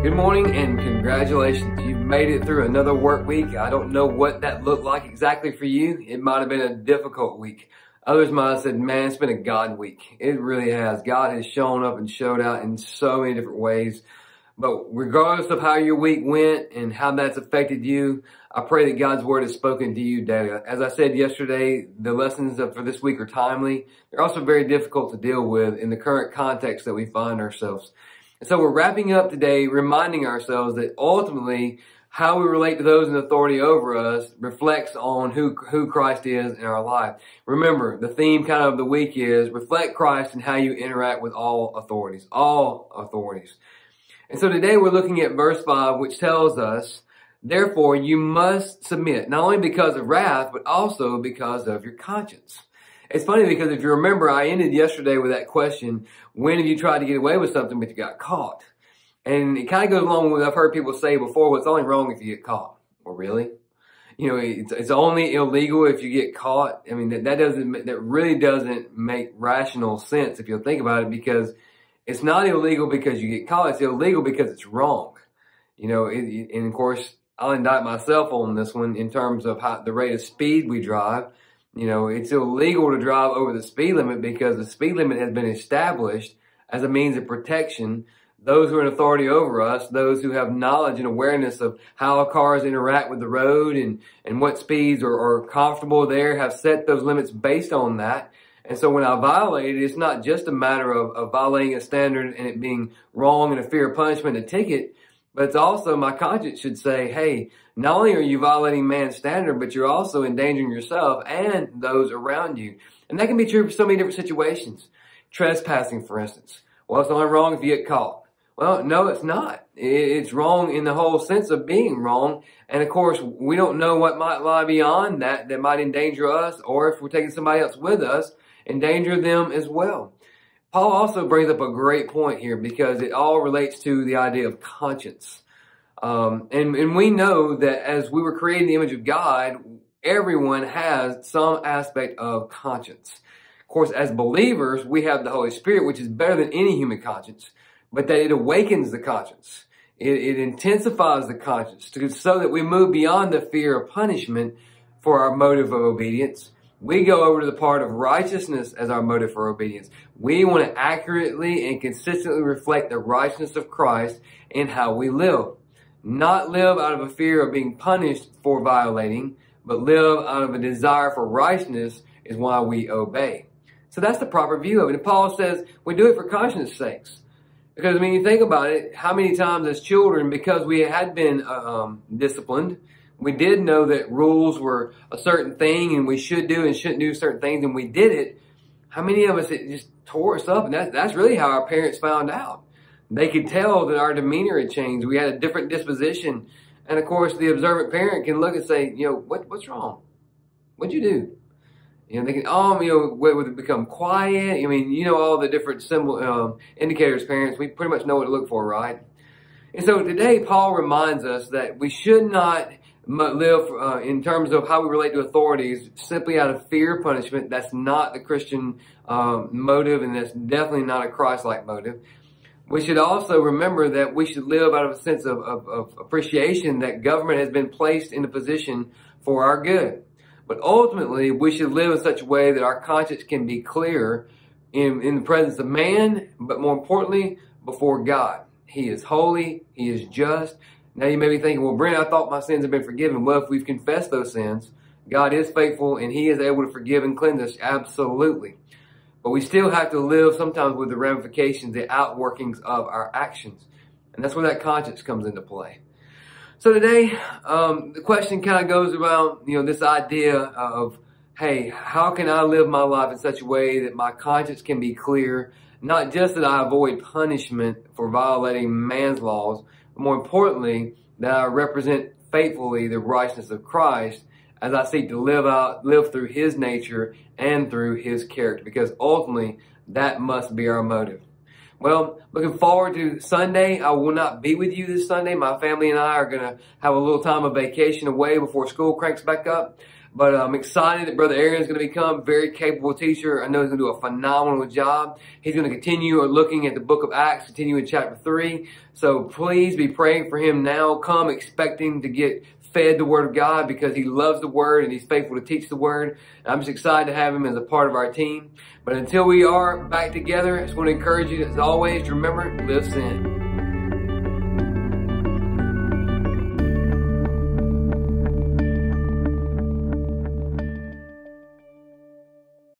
Good morning and congratulations. You've made it through another work week. I don't know what that looked like exactly for you. It might have been a difficult week. Others might have said, man, it's been a God week. It really has. God has shown up and showed out in so many different ways. But regardless of how your week went and how that's affected you, I pray that God's word has spoken to you daily. As I said yesterday, the lessons for this week are timely. They're also very difficult to deal with in the current context that we find ourselves. And so we're wrapping up today reminding ourselves that ultimately how we relate to those in authority over us reflects on who, who Christ is in our life. Remember, the theme kind of the week is reflect Christ and how you interact with all authorities, all authorities. And so today we're looking at verse 5, which tells us, therefore you must submit, not only because of wrath, but also because of your conscience. It's funny because if you remember, I ended yesterday with that question, when have you tried to get away with something but you got caught? And it kind of goes along with what I've heard people say before, well, only wrong if you get caught. Well, really? You know, it's, it's only illegal if you get caught. I mean, that, that doesn't, that really doesn't make rational sense if you think about it because it's not illegal because you get caught. It's illegal because it's wrong. You know, it, and of course, I'll indict myself on this one in terms of how, the rate of speed we drive. You know, it's illegal to drive over the speed limit because the speed limit has been established as a means of protection. Those who are in authority over us, those who have knowledge and awareness of how cars interact with the road and, and what speeds are, are comfortable there have set those limits based on that. And so when I violate it, it's not just a matter of, of violating a standard and it being wrong and a fear of punishment, a ticket. But it's also my conscience should say, hey, not only are you violating man's standard, but you're also endangering yourself and those around you. And that can be true for so many different situations. Trespassing, for instance. Well, it's only wrong if you get caught. Well, no, it's not. It's wrong in the whole sense of being wrong. And of course, we don't know what might lie beyond that that might endanger us, or if we're taking somebody else with us, endanger them as well. Paul also brings up a great point here because it all relates to the idea of conscience. Um, and, and we know that as we were created in the image of God, everyone has some aspect of conscience. Of course, as believers, we have the Holy Spirit, which is better than any human conscience, but that it awakens the conscience. It, it intensifies the conscience to, so that we move beyond the fear of punishment for our motive of obedience we go over to the part of righteousness as our motive for obedience. We want to accurately and consistently reflect the righteousness of Christ in how we live. Not live out of a fear of being punished for violating, but live out of a desire for righteousness is why we obey. So that's the proper view of it. And Paul says we do it for conscience sakes. Because I mean, you think about it, how many times as children, because we had been uh, um, disciplined, we did know that rules were a certain thing and we should do and shouldn't do certain things and we did it. How many of us, it just tore us up? And that, that's really how our parents found out. They could tell that our demeanor had changed. We had a different disposition. And of course, the observant parent can look and say, you know, what, what's wrong? What'd you do? You know, they can, oh, you know, would it become quiet? I mean, you know, all the different symbol, um, indicators, parents, we pretty much know what to look for, right? And so today, Paul reminds us that we should not live uh, in terms of how we relate to authorities simply out of fear of punishment. That's not the Christian um, motive, and that's definitely not a Christ-like motive. We should also remember that we should live out of a sense of, of, of appreciation that government has been placed in a position for our good. But ultimately, we should live in such a way that our conscience can be clear in, in the presence of man, but more importantly, before God. He is holy, He is just, now you may be thinking, well, Brent, I thought my sins have been forgiven. Well, if we've confessed those sins, God is faithful and He is able to forgive and cleanse us. Absolutely. But we still have to live sometimes with the ramifications, the outworkings of our actions. And that's where that conscience comes into play. So today, um, the question kind of goes around, you know, this idea of, hey, how can I live my life in such a way that my conscience can be clear? Not just that I avoid punishment for violating man's laws, more importantly, that I represent faithfully the righteousness of Christ as I seek to live out, live through his nature and through his character, because ultimately that must be our motive. Well, looking forward to Sunday. I will not be with you this Sunday. My family and I are going to have a little time of vacation away before school cranks back up. But I'm excited that Brother Aaron is going to become a very capable teacher. I know he's going to do a phenomenal job. He's going to continue looking at the book of Acts, continue in chapter 3. So please be praying for him now. Come expecting to get fed the Word of God because he loves the Word and he's faithful to teach the Word. I'm just excited to have him as a part of our team. But until we are back together, I just want to encourage you, as always, remember, live sin.